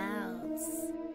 clouds.